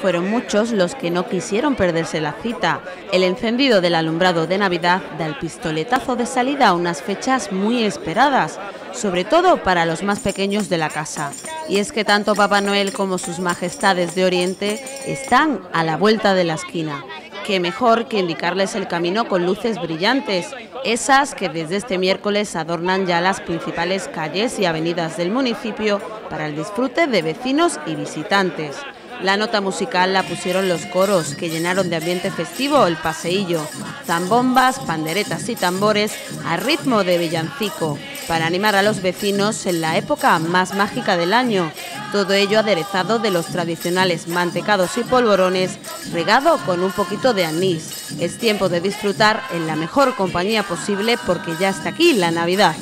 Fueron muchos los que no quisieron perderse la cita. El encendido del alumbrado de Navidad da el pistoletazo de salida a unas fechas muy esperadas, sobre todo para los más pequeños de la casa. Y es que tanto Papá Noel como sus majestades de Oriente están a la vuelta de la esquina. Qué mejor que indicarles el camino con luces brillantes, esas que desde este miércoles adornan ya las principales calles y avenidas del municipio para el disfrute de vecinos y visitantes. La nota musical la pusieron los coros, que llenaron de ambiente festivo el paseillo, zambombas, panderetas y tambores a ritmo de villancico, para animar a los vecinos en la época más mágica del año. Todo ello aderezado de los tradicionales mantecados y polvorones, regado con un poquito de anís. Es tiempo de disfrutar en la mejor compañía posible porque ya está aquí la Navidad.